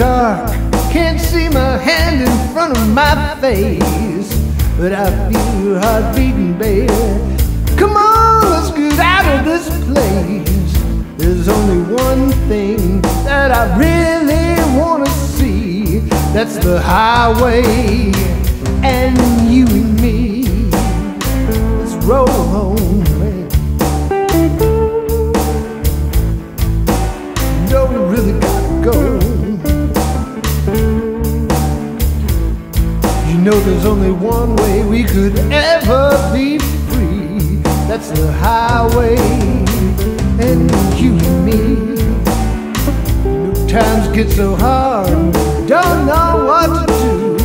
dark. Can't see my hand in front of my face. But I feel your heart beating, baby. Come on, let's get out of this place. There's only one thing that I really wanna see. That's the highway and you and me. Let's roll home, baby. Don't really got there's only one way we could ever be free. That's the highway and you and me. Know, times get so hard, don't know what to do.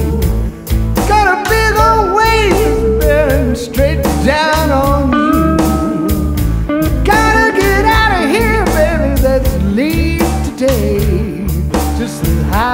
Got a big old wave bearing straight down on you. Gotta get out of here, baby. Let's leave today. Just the highway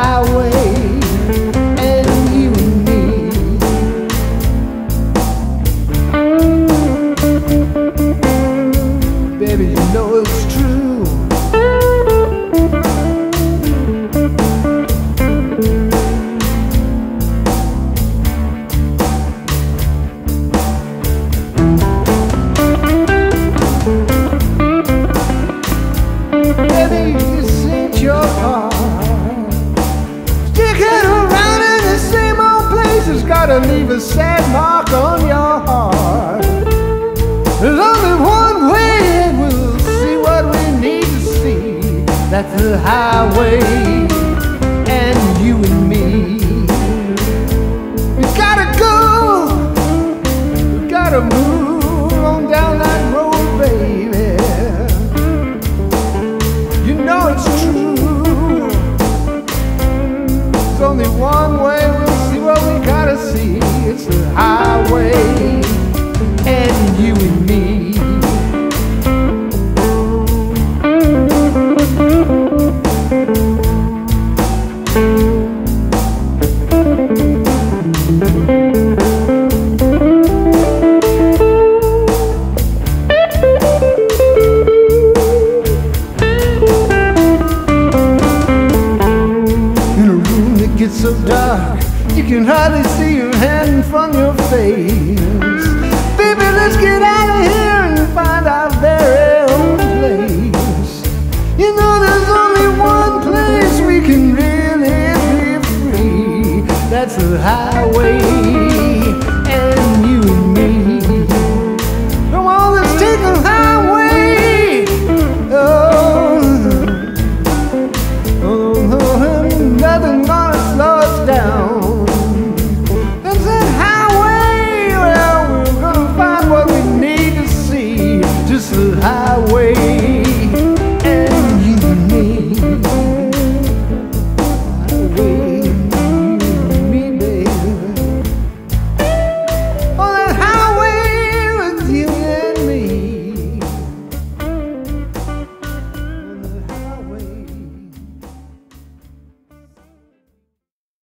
leave a sad mark on your heart. The highway, Baby, let's get out of here and find our very own place. You know, there's only one place we can really be free. That's the highway